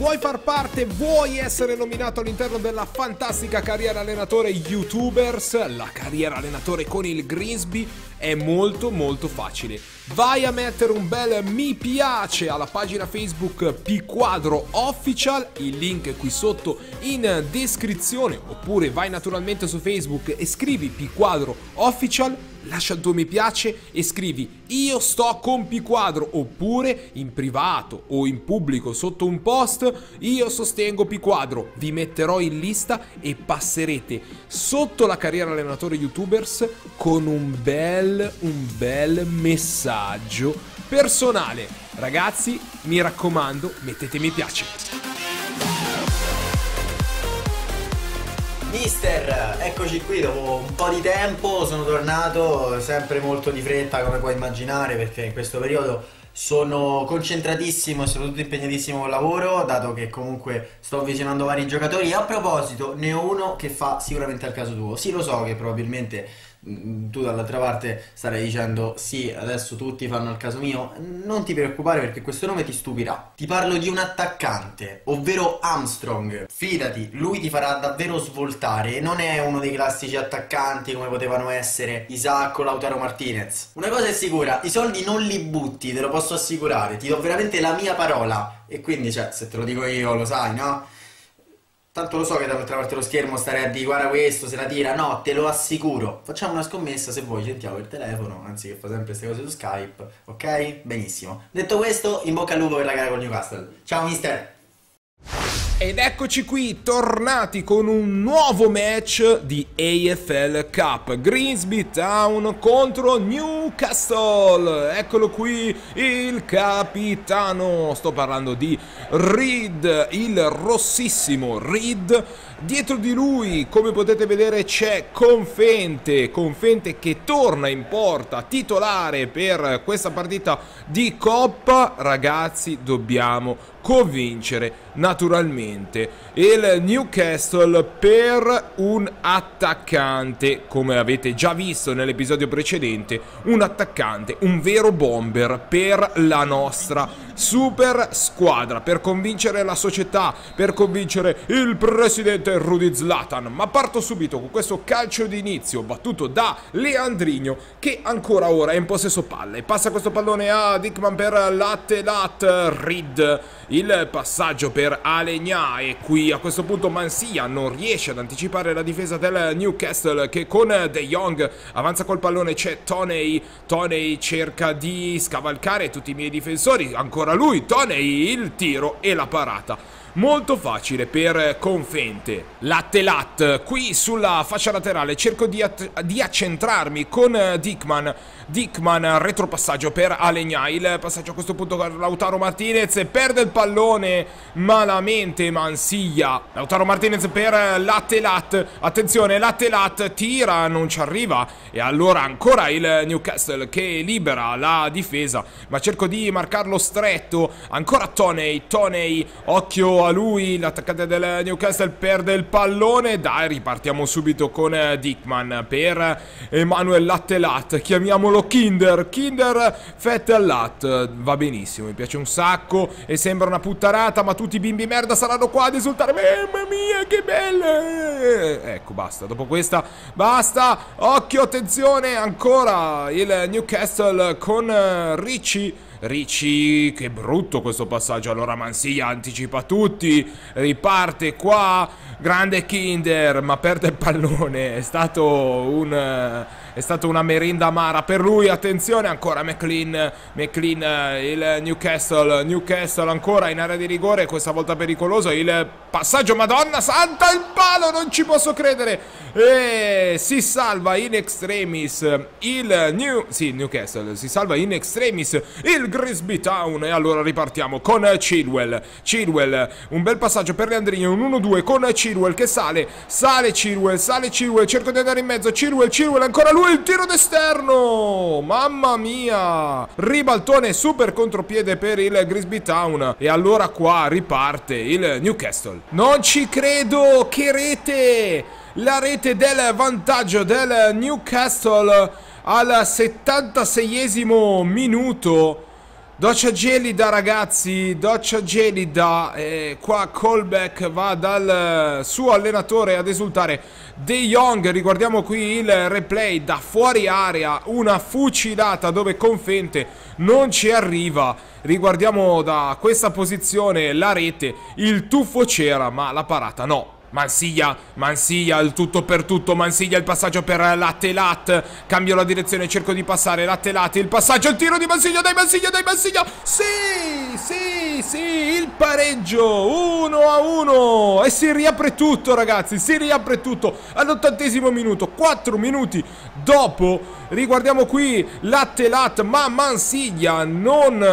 Vuoi far parte? Vuoi essere nominato all'interno della fantastica carriera allenatore YouTubers? La carriera allenatore con il Greensby è molto molto facile. Vai a mettere un bel mi piace alla pagina Facebook P Official, il link è qui sotto in descrizione, oppure vai naturalmente su Facebook e scrivi P Official lascia il tuo mi piace e scrivi io sto con P-Quadro oppure in privato o in pubblico sotto un post io sostengo P-Quadro vi metterò in lista e passerete sotto la carriera allenatore youtubers con un bel un bel messaggio personale. Ragazzi mi raccomando mettete mi piace Mister, eccoci qui dopo un po' di tempo, sono tornato sempre molto di fretta come puoi immaginare perché in questo periodo sono concentratissimo e soprattutto impegnatissimo col lavoro, dato che comunque sto visionando vari giocatori. A proposito, ne ho uno che fa sicuramente al caso tuo. Sì, lo so che probabilmente tu dall'altra parte starai dicendo sì, adesso tutti fanno il caso mio. Non ti preoccupare perché questo nome ti stupirà. Ti parlo di un attaccante, ovvero Armstrong. Fidati, lui ti farà davvero svoltare. Non è uno dei classici attaccanti come potevano essere Isaac o Lautaro Martinez. Una cosa è sicura, i soldi non li butti, te lo posso assicurare. Ti do veramente la mia parola. E quindi, cioè, se te lo dico io, lo sai, no? Tanto lo so che dall'altra parte dello schermo starei a dire guarda questo, se la tira. No, te lo assicuro. Facciamo una scommessa se vuoi, sentiamo il telefono, anzi che fa sempre queste cose su Skype. Ok? Benissimo. Detto questo, in bocca al lupo per la gara con Newcastle. Ciao mister! Ed eccoci qui, tornati con un nuovo match di AFL Cup. Greensby Town contro Newcastle. Eccolo qui, il capitano. Sto parlando di Reed, il rossissimo Reed. Dietro di lui, come potete vedere, c'è Confente. Confente che torna in porta, titolare per questa partita di Coppa. Ragazzi, dobbiamo convincere naturalmente il Newcastle per un attaccante, come avete già visto nell'episodio precedente, un attaccante, un vero bomber per la nostra super squadra, per convincere la società, per convincere il presidente Rudy Zlatan. Ma parto subito con questo calcio d'inizio battuto da Leandrino che ancora ora è in possesso palle. Passa questo pallone a Dickman per Latte Lat Reed il passaggio per Alegna e qui a questo punto Mansia non riesce ad anticipare la difesa del Newcastle che con De Jong avanza col pallone c'è Toney. Toney cerca di scavalcare tutti i miei difensori ancora lui Toney il tiro e la parata molto facile per Confente. Latte Lat, qui sulla fascia laterale cerco di, di accentrarmi con Dickman. Dickman, retropassaggio per Alegna, il passaggio a questo punto con Lautaro Martinez, perde il pallone malamente Mansiglia. Lautaro Martinez per Latte Lat, attenzione Latte Lat tira, non ci arriva. E allora ancora il Newcastle che libera la difesa, ma cerco di marcarlo stretto, ancora Toney, Toney, occhio a lui, l'attaccante del Newcastle perde il pallone, dai ripartiamo subito con eh, Dickman per Emanuel Lattelat, chiamiamolo Kinder, Kinder Fettelat, va benissimo, mi piace un sacco e sembra una puttanata ma tutti i bimbi merda saranno qua ad esultare, mamma mia che bella, ecco basta, dopo questa basta, occhio attenzione ancora il Newcastle con eh, Ricci Ricci, che brutto questo passaggio. Allora Mansiglia anticipa tutti, riparte qua, grande Kinder, ma perde il pallone. È stato un è stata una merenda amara per lui. Attenzione ancora McLean. McLean, eh, il Newcastle. Newcastle ancora in area di rigore. Questa volta pericoloso. Il passaggio, madonna santa, il palo. Non ci posso credere. E si salva in extremis il New... Sì, Newcastle. Si salva in extremis il Grisby Town. E allora ripartiamo con Chilwell. Chilwell, un bel passaggio per Leandrino. Un 1-2 con Chilwell che sale. Sale Chilwell, sale Chilwell. Cerco di andare in mezzo. Chilwell, Chilwell ancora lui il tiro d'esterno! Mamma mia! Ribaltone super contropiede per il Grisby Town. E allora qua riparte il Newcastle. Non ci credo! Che rete! La rete del vantaggio del Newcastle al 76esimo minuto. Doccia gelida ragazzi, doccia gelida, e qua Colbeck va dal suo allenatore ad esultare. De Jong, riguardiamo qui il replay da fuori area, una fucilata dove Confente non ci arriva. Riguardiamo da questa posizione la rete, il tuffo c'era ma la parata no. Mansiglia, Mansiglia, il tutto per tutto, Mansiglia il passaggio per Latte Lat, cambio la direzione, cerco di passare, Latte Lat, il passaggio, il tiro di Mansiglia, dai Mansiglia, dai Mansiglia, sì, sì, sì, il pareggio, 1 a 1 e si riapre tutto ragazzi, si riapre tutto. All'ottantesimo minuto, 4 minuti dopo, riguardiamo qui Latte Lat, ma Mansiglia non,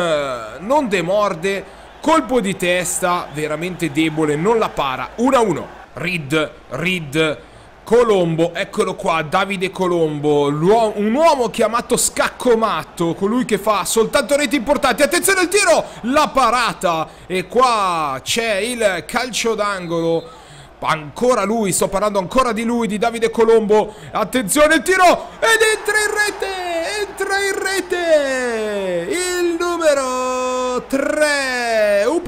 non demorde, colpo di testa, veramente debole, non la para, 1 a 1. Reed, Reed, Colombo, eccolo qua, Davide Colombo, un uomo chiamato Scaccomatto, colui che fa soltanto reti importanti. Attenzione al tiro, la parata e qua c'è il calcio d'angolo. Ancora lui, sto parlando ancora di lui, di Davide Colombo. Attenzione il tiro ed entra in rete, entra in rete. Il numero 3,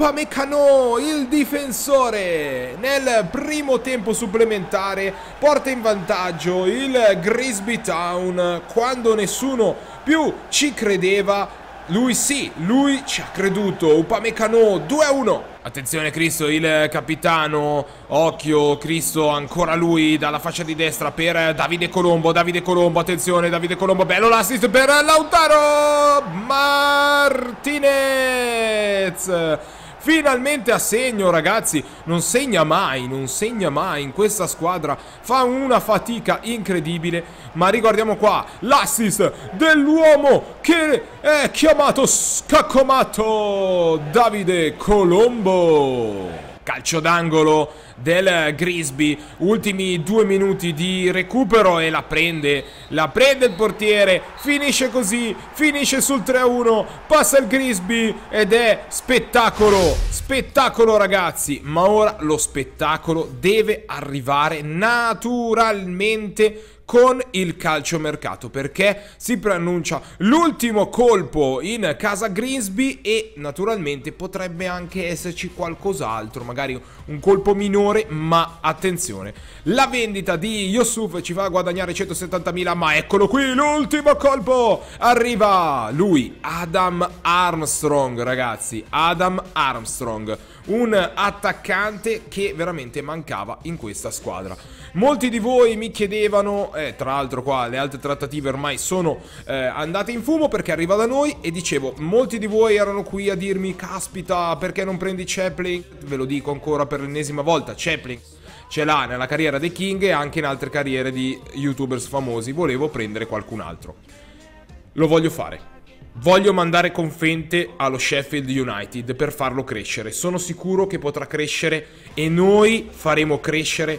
Upamecano, il difensore. Nel primo tempo supplementare porta in vantaggio il Grisby Town quando nessuno più ci credeva. Lui sì, lui ci ha creduto. Upamecano 2 a 1. Attenzione Cristo, il capitano. Occhio, Cristo, ancora lui dalla fascia di destra per Davide Colombo. Davide Colombo, attenzione, Davide Colombo. Bello l'assist per Lautaro Martinez. Finalmente a segno ragazzi. Non segna mai, non segna mai In questa squadra. Fa una fatica incredibile. Ma riguardiamo qua L'assist dell'uomo Che è chiamato Scaccomato Davide Colombo Calcio d'angolo del Grisby. Ultimi due minuti di recupero e la prende La prende il portiere. Finisce così Finisce sul 3-1 Passa il Grisby Ed è spettacolo Spettacolo ragazzi. Ma ora lo spettacolo deve arrivare naturalmente con il calciomercato perché si preannuncia l'ultimo colpo in casa Greensby e naturalmente potrebbe anche esserci qualcos'altro, magari un colpo minore, ma attenzione, la vendita di Yusuf ci fa guadagnare 170.000, ma eccolo qui l'ultimo colpo, arriva lui, Adam Armstrong ragazzi, Adam Armstrong, un attaccante che veramente mancava in questa squadra. Molti di voi mi chiedevano, eh, tra l'altro qua le altre trattative ormai sono eh, andate in fumo perché arriva da noi e dicevo, molti di voi erano qui a dirmi, caspita, perché non prendi Chaplin? Ve lo dico ancora per l'ennesima volta, Chaplin ce l'ha nella carriera dei King e anche in altre carriere di youtubers famosi, volevo prendere qualcun altro. Lo voglio fare. Voglio mandare Confente allo Sheffield United per farlo crescere. Sono sicuro che potrà crescere e noi faremo crescere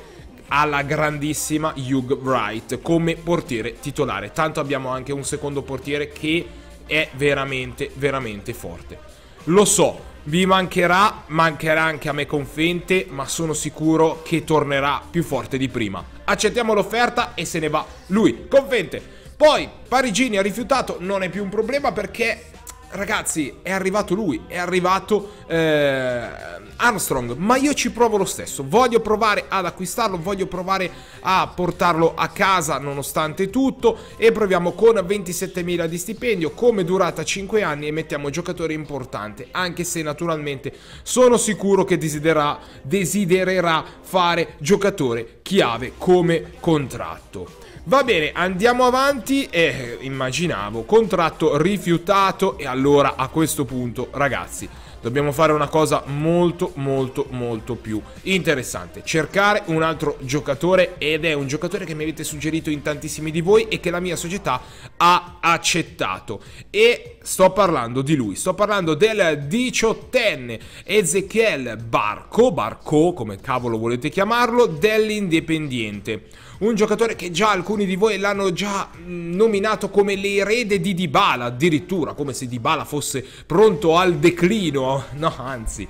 alla grandissima Hugh Wright come portiere titolare. Tanto abbiamo anche un secondo portiere che è veramente, veramente forte. Lo so, vi mancherà, mancherà anche a me Confente, ma sono sicuro che tornerà più forte di prima. Accettiamo l'offerta e se ne va lui, Confente. Poi Parigini ha rifiutato, non è più un problema perché ragazzi, è arrivato lui, è arrivato eh, Armstrong, ma io ci provo lo stesso, voglio provare ad acquistarlo, voglio provare a portarlo a casa nonostante tutto e proviamo con 27.000 di stipendio. Come durata 5 anni e mettiamo giocatore importante, anche se naturalmente sono sicuro che desidererà, desidererà fare giocatore chiave come contratto. Va bene, andiamo avanti. E immaginavo contratto rifiutato. E allora a questo punto ragazzi dobbiamo fare una cosa molto molto molto più interessante. Cercare un altro giocatore ed è un giocatore che mi avete suggerito in tantissimi di voi e che la mia società ha accettato. E sto parlando di lui. Sto parlando del diciottenne Ezequiel Barco Barco come cavolo volete chiamarlo dell'Independiente un giocatore che già alcuni di voi l'hanno già mm, nominato come l'erede di Dybala, addirittura, come se Dybala fosse pronto al declino, no, anzi.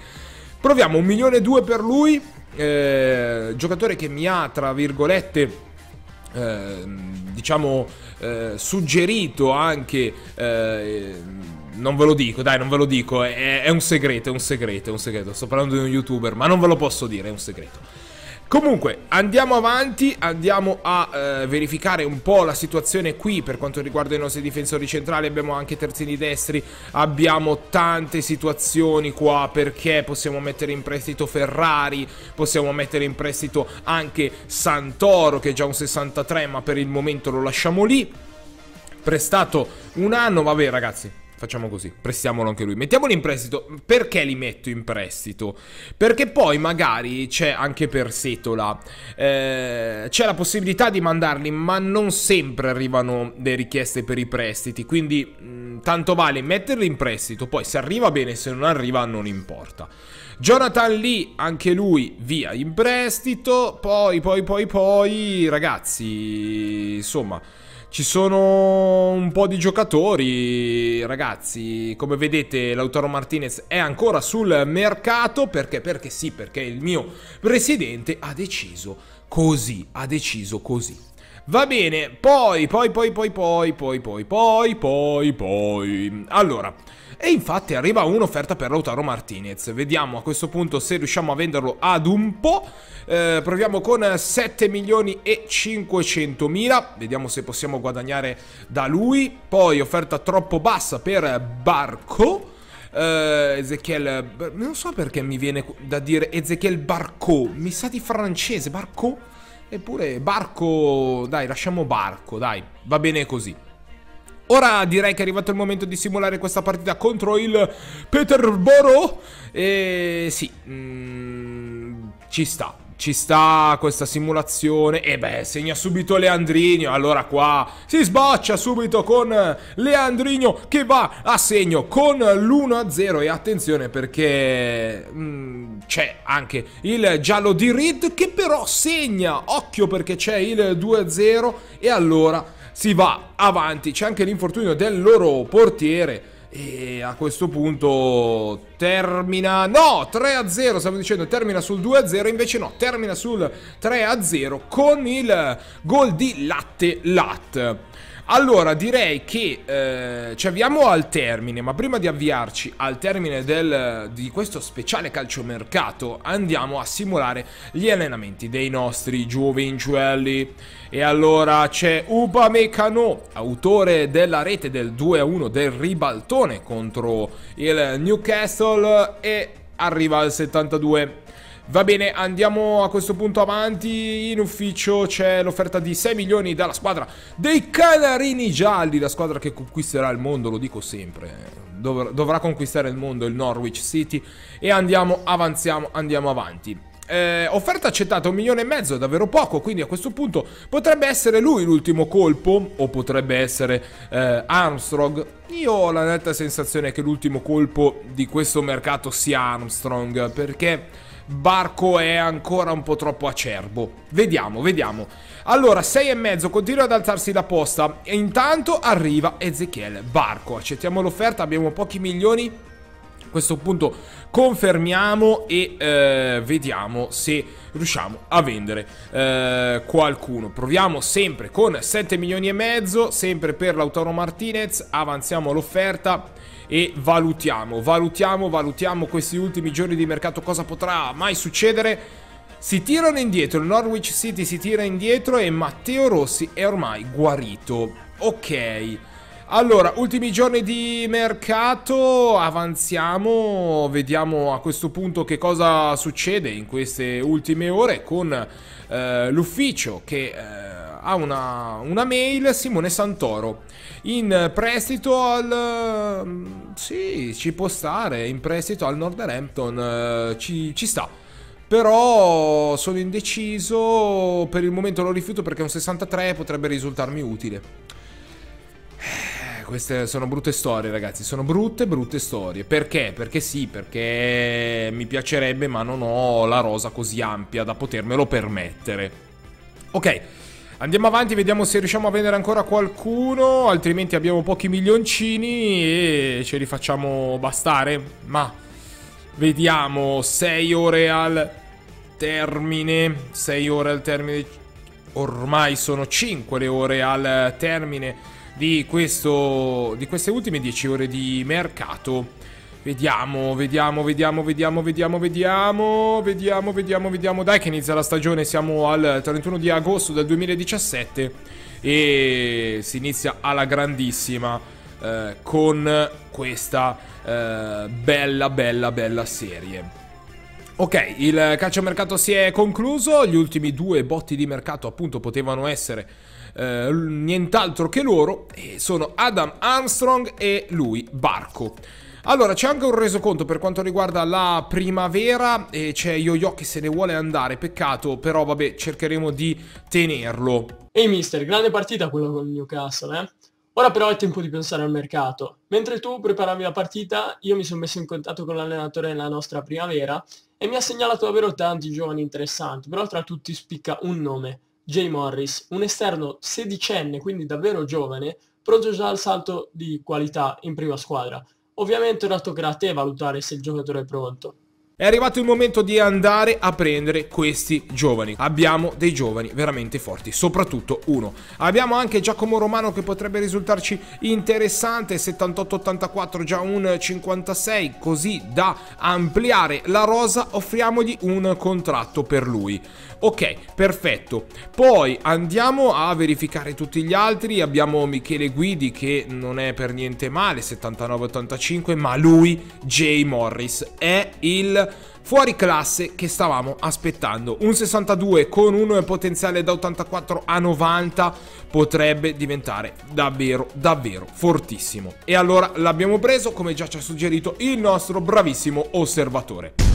Proviamo un milione e due per lui, eh, giocatore che mi ha, tra virgolette, eh, diciamo, eh, suggerito anche eh, non ve lo dico, dai, non ve lo dico, è, è un segreto, è un segreto, è un segreto. Sto parlando di un youtuber, ma non ve lo posso dire, è un segreto. Comunque, andiamo avanti, andiamo a eh, verificare un po' la situazione qui per quanto riguarda i nostri difensori centrali, abbiamo anche terzini destri, abbiamo tante situazioni qua perché possiamo mettere in prestito Ferrari, possiamo mettere in prestito anche Santoro che è già un 63 ma per il momento lo lasciamo lì, prestato un anno, vabbè ragazzi, Facciamo così, prestiamolo anche lui. Mettiamolo in prestito. Perché li metto in prestito? Perché poi magari c'è anche per Setola. Eh, c'è la possibilità di mandarli, ma non sempre arrivano le richieste per i prestiti. Quindi mh, mm, tanto vale metterli in prestito. Poi se arriva bene, se non arriva non importa. Jonathan Lee, anche lui via in prestito. Poi, poi, poi, poi, ragazzi, insomma... Ci sono un po' di giocatori, ragazzi, come vedete Lautaro Martinez è ancora sul mercato, perché? Perché sì, perché il mio presidente ha deciso così, ha deciso così. Va bene, poi, poi, poi, poi, poi, poi, poi, poi, poi, poi. Allora, e infatti arriva un'offerta per Lautaro Martinez. Vediamo a questo punto se riusciamo a venderlo ad un po'. Eh, proviamo con 7 milioni e 500 mila. Vediamo se possiamo guadagnare da lui. Poi offerta troppo bassa per Barco. Uh, Ezechiel non so perché mi viene da dire Ezechiel Barco mi sa di francese Barco eppure Barco dai lasciamo Barco dai va bene così Ora direi che è arrivato il momento di simulare questa partita contro il Peterborough. E sì, mm, ci sta. Ci sta questa simulazione E beh, segna subito Leandrino Allora qua si sboccia subito con Leandrino Che va a segno con l'1-0 E attenzione perché mm, C'è anche il giallo di Reed Che però segna Occhio perché c'è il 2-0 E allora si va avanti. C'è anche l'infortunio del loro portiere. E a questo punto termina... No, 3-0, stavo dicendo, termina sul 2-0, invece no, termina sul 3-0 con il gol di Latte Lat. Allora, direi che eh, ci avviamo al termine, ma prima di avviarci al termine del, di questo speciale calciomercato, andiamo a simulare gli allenamenti dei nostri giovincelli. E allora c'è Upamecano, autore della rete del 2-1 del ribaltone contro il Newcastle e arriva al 72 Va bene, andiamo a questo punto avanti. In ufficio c'è l'offerta di 6 milioni dalla squadra dei Canarini Gialli, la squadra che conquisterà il mondo, lo dico sempre. Dovr dovrà conquistare il mondo, il Norwich City. E andiamo, avanziamo, andiamo avanti. Eh, offerta accettata un milione e mezzo, davvero poco, quindi a questo punto potrebbe essere lui l'ultimo colpo o potrebbe essere eh, Armstrong. Io ho la netta sensazione che l'ultimo colpo di questo mercato sia Armstrong perché Barco è ancora un po' troppo acerbo. Vediamo, vediamo. Allora, 6 e mezzo, continua ad alzarsi la posta. E intanto arriva Ezechiel Barco. Accettiamo l'offerta, abbiamo pochi milioni. A questo punto confermiamo e eh, vediamo se riusciamo a vendere eh, qualcuno. Proviamo sempre con 7 milioni e mezzo, sempre per Lautaro Martinez. Avanziamo l'offerta e valutiamo, valutiamo, valutiamo questi ultimi giorni di mercato cosa potrà mai succedere. Si tirano indietro, il Norwich City si tira indietro e Matteo Rossi è ormai guarito. Ok. Allora, ultimi giorni di mercato, avanziamo, vediamo a questo punto che cosa succede in queste ultime ore con eh, l'ufficio che... Eh, ha una, una mail Simone Santoro in prestito al... sì, ci può stare, in prestito al Northampton, eh, ci, ci sta. Però sono indeciso, per il momento lo rifiuto perché un 63 potrebbe risultarmi utile. Eh, queste sono brutte storie, ragazzi. Sono brutte, brutte storie. Perché? Perché sì, perché mi piacerebbe, ma non ho la rosa così ampia da potermelo permettere. Ok. Andiamo avanti, vediamo se riusciamo a vendere ancora qualcuno, altrimenti abbiamo pochi milioncini e ce li facciamo bastare. Ma vediamo, 6 ore al termine, 6 ore al termine, ormai sono 5 le ore al termine di, questo, di queste ultime 10 ore di mercato. Vediamo, vediamo, vediamo, vediamo, vediamo, vediamo, vediamo, vediamo, vediamo. Dai che inizia la stagione, siamo al 31 di agosto del 2017 e si inizia alla grandissima eh, con questa eh, bella, bella, bella serie. Ok, il calciomercato si è concluso, gli ultimi due botti di mercato appunto potevano essere eh, nient'altro che loro e sono Adam Armstrong e lui Barco. Allora, c'è anche un resoconto per quanto riguarda la primavera e c'è Yo-Yo che se ne vuole andare, peccato, però vabbè, cercheremo di tenerlo. Ehi mister, grande partita quello con Newcastle, eh? Ora però è tempo di pensare al mercato. Mentre tu preparavi la partita, io mi sono messo in contatto con l'allenatore della nostra primavera e mi ha segnalato davvero tanti giovani interessanti, però tra tutti spicca un nome, Jay Morris, un esterno sedicenne, quindi davvero giovane, pronto già al salto di qualità in prima squadra. Ovviamente ora toccherà a te valutare se il giocatore è pronto. È arrivato il momento di andare a prendere questi giovani. Abbiamo dei giovani veramente forti, soprattutto uno. Abbiamo anche Giacomo Romano che potrebbe risultarci interessante, 78-84, già un 56, così da ampliare la rosa, offriamogli un contratto per lui. Ok, perfetto. Poi andiamo a verificare tutti gli altri. Abbiamo Michele Guidi che non è per niente male, 79-85, ma lui, Jay Morris, è il fuori classe che stavamo aspettando. Un 62 con un potenziale da 84 a 90 potrebbe diventare davvero, davvero fortissimo. E allora l'abbiamo preso come già ci ha suggerito il nostro bravissimo osservatore.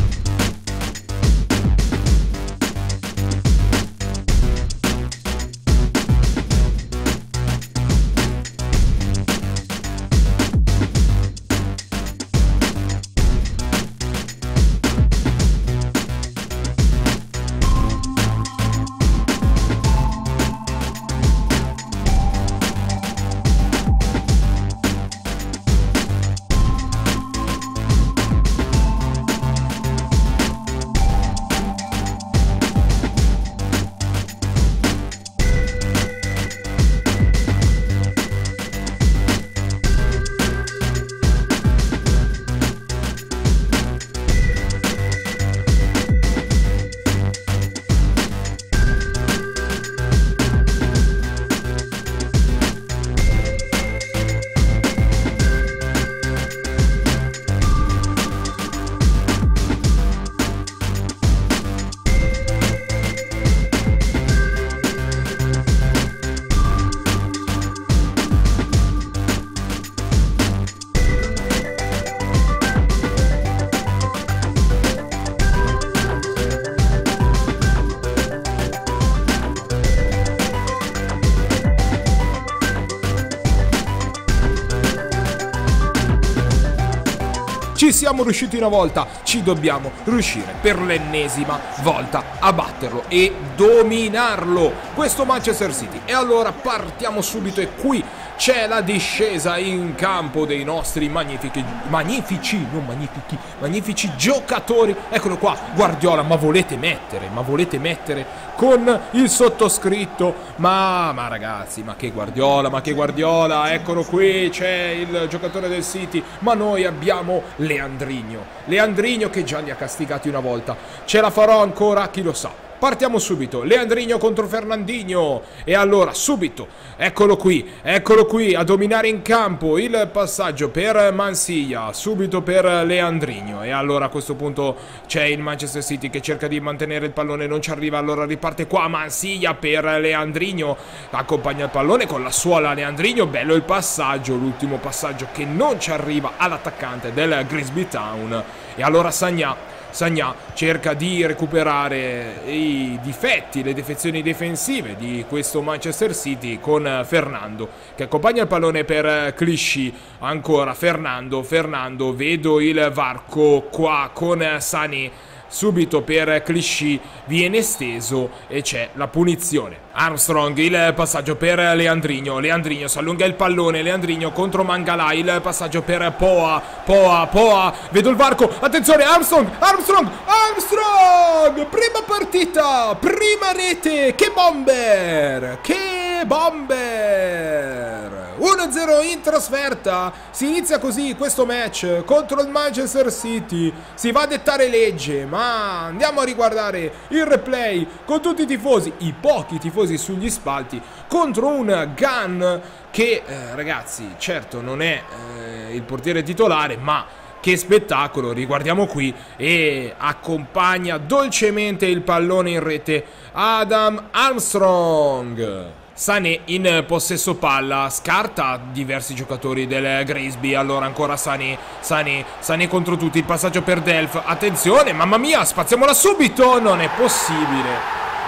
Siamo riusciti una volta, ci dobbiamo riuscire per l'ennesima volta a batterlo e dominarlo questo Manchester City. E allora partiamo subito e qui c'è la discesa in campo dei nostri magnifici, magnifici, non magnifici, magnifici giocatori. Eccolo qua, Guardiola, ma volete mettere, ma volete mettere con il sottoscritto? Ma, ma ragazzi, ma che Guardiola, ma che Guardiola, eccolo qui, c'è il giocatore del City, ma noi abbiamo Leandrigno. Leandrigno che già li ha castigati una volta. Ce la farò ancora? Chi lo sa. Partiamo subito, Leandrigno contro Fernandinho. E allora subito, eccolo qui, eccolo qui a dominare in campo il passaggio per Mansiglia, subito per Leandrigno. E allora a questo punto c'è il Manchester City che cerca di mantenere il pallone, non ci arriva, allora riparte qua Mansiglia per Leandrigno, accompagna il pallone con la suola Leandrigno, bello il passaggio, l'ultimo passaggio che non ci arriva all'attaccante del Grisby Town. E allora Sagna Sagna cerca di recuperare i difetti, le defezioni difensive di questo Manchester City con Fernando che accompagna il pallone per Clichy, ancora Fernando, Fernando, vedo il varco qua con Sané subito per Clichy viene esteso e c'è la punizione. Armstrong, il passaggio per Leandrigno, Leandrigno si allunga il pallone, Leandrigno contro Mangala, il passaggio per Poa, Poa, Poa, vedo il varco, attenzione Armstrong, Armstrong, Armstrong, prima partita, prima rete, che bomber, che bomber. 1-0 in trasferta. Si inizia così questo match contro il Manchester City. Si va a dettare legge, ma andiamo a riguardare il replay con tutti i tifosi, i pochi tifosi sugli spalti, contro un Gun che, eh, ragazzi, certo non è eh, il portiere titolare, ma che spettacolo, riguardiamo qui e accompagna dolcemente il pallone in rete Adam Armstrong. Sané in possesso palla, scarta diversi giocatori del Grisby, allora ancora Sané, Sané, Sané contro tutti, il passaggio per Delf, attenzione, mamma mia, spaziamola subito, non è possibile,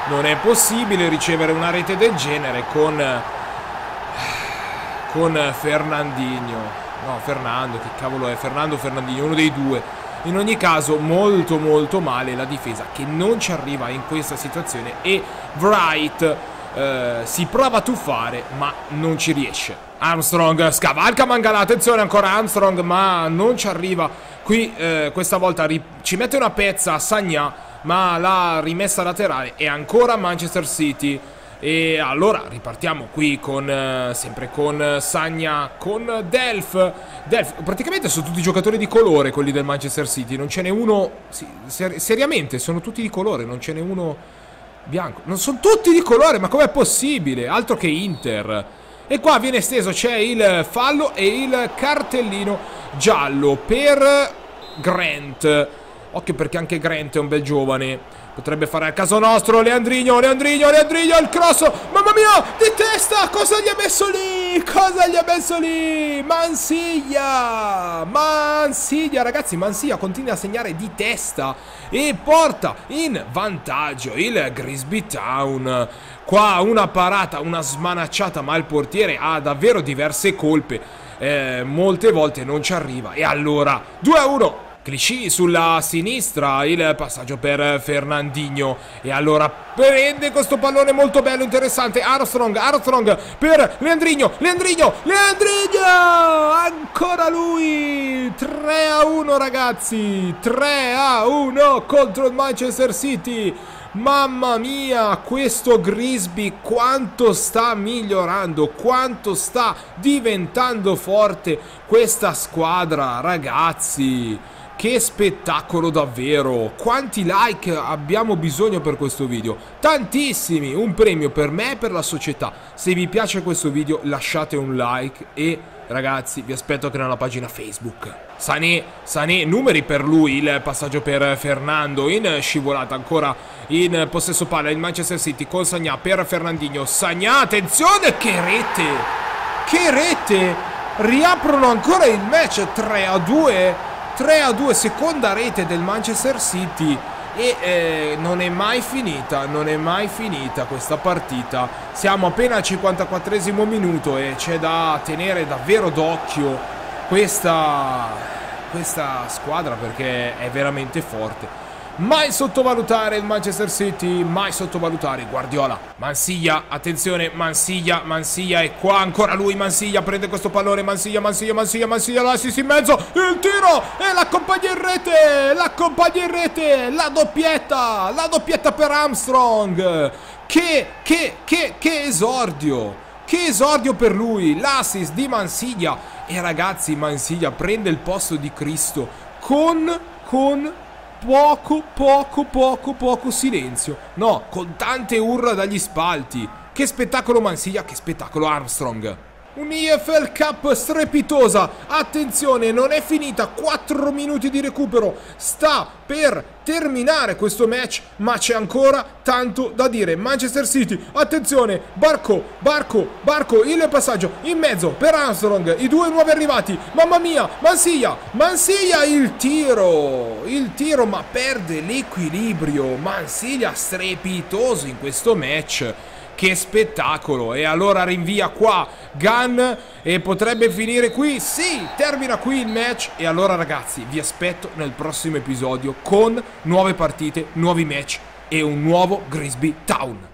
non è possibile ricevere una rete del genere con, con Fernandinho. No, Fernando, che cavolo è? Fernando o Fernandino, uno dei due. In ogni caso, molto molto male la difesa che non ci arriva in questa situazione e Wright eh, si prova a tuffare ma non ci riesce. Armstrong scavalca Mangala, attenzione ancora Armstrong ma non ci arriva. Qui eh, questa volta ci mette una pezza a Sagna ma la rimessa laterale è ancora Manchester City. E allora ripartiamo qui con eh, sempre con Sagna, con Delf. Delf, praticamente sono tutti giocatori di colore quelli del Manchester City, non ce n'è uno sì, ser seriamente, sono tutti di colore, non ce n'è uno bianco. Non sono tutti di colore, ma com'è possibile? Altro che Inter. E qua viene esteso, c'è il fallo e il cartellino giallo per Grant. Occhio perché anche Grant è un bel giovane. Potrebbe fare al caso nostro Leandrino, Leandrino, Leandrino, il cross Mamma mia, di testa, cosa gli ha messo lì? Cosa gli ha messo lì? Mansiglia Mansiglia, ragazzi, Mansiglia continua a segnare di testa E porta in vantaggio il Grisby Town Qua una parata, una smanacciata Ma il portiere ha davvero diverse colpe eh, Molte volte non ci arriva E allora, 2 a 1 Clichy sulla sinistra, il passaggio per Fernandinho. E allora prende questo pallone molto bello, interessante, Armstrong, Armstrong per Leandrino, Leandrino, Leandrino, ancora lui, 3 a 1 ragazzi, 3 a 1 contro il Manchester City. Mamma mia, questo Grisby quanto sta migliorando, quanto sta diventando forte questa squadra, ragazzi. Che spettacolo davvero! Quanti like abbiamo bisogno per questo video? Tantissimi! Un premio per me e per la società. Se vi piace questo video lasciate un like e ragazzi vi aspetto anche nella pagina Facebook. Sané, Sané, numeri per lui, il passaggio per Fernando in scivolata ancora in possesso palla il Manchester City con Sagna per Fernandinho. Sagna, attenzione, che rete! Che rete! Riaprono ancora il match 3 a 2 3 a 2 seconda rete del Manchester City e eh, non è mai finita, non è mai finita questa partita. Siamo appena al 54 minuto e c'è da tenere davvero d'occhio questa, questa squadra perché è veramente forte. Mai sottovalutare il Manchester City, mai sottovalutare Guardiola. Mansiglia, attenzione, Mansiglia, Mansiglia è qua ancora lui, Mansiglia prende questo pallone, Mansiglia, Mansiglia, Mansiglia, Mansiglia, l'assist in mezzo, il tiro e la compagnia in rete, la compagnia in rete, la doppietta, la doppietta per Armstrong. Che, che, che, che esordio. Che esordio per lui, l'assist di Mansiglia. E ragazzi, Mansiglia prende il posto di Cristo con, con poco, poco, poco, poco silenzio. No, con tante urla dagli spalti. Che spettacolo Mansiglia, che spettacolo Armstrong. Un EFL Cup strepitosa. Attenzione, non è finita. 4 minuti di recupero. Sta per terminare questo match, ma c'è ancora tanto da dire. Manchester City, attenzione, Barco, Barco, Barco, il passaggio in mezzo per Armstrong, i due nuovi arrivati. Mamma mia, Mansiglia, Mansiglia il tiro, il tiro, ma perde l'equilibrio. Mansiglia strepitoso in questo match. Che spettacolo! E allora rinvia qua Gunn e potrebbe finire qui. Sì, termina qui il match. E allora ragazzi, vi aspetto nel prossimo episodio con nuove partite, nuovi match e un nuovo Grisby Town.